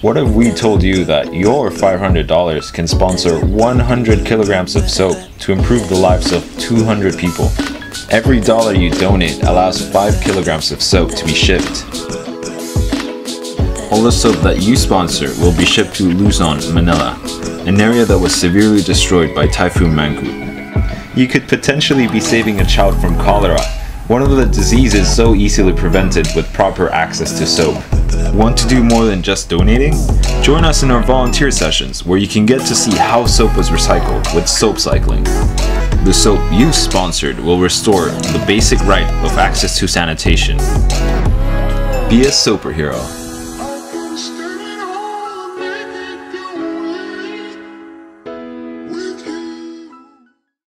What if we told you that your $500 can sponsor 100 kilograms of soap to improve the lives of 200 people? Every dollar you donate allows 5 kilograms of soap to be shipped. All the soap that you sponsor will be shipped to Luzon, Manila, an area that was severely destroyed by Typhoon Mangkhut. You could potentially be saving a child from cholera, one of the diseases so easily prevented with proper access to soap. Want to do more than just donating? Join us in our volunteer sessions where you can get to see how soap was recycled with soap cycling. The soap you sponsored will restore the basic right of access to sanitation. Be a superhero.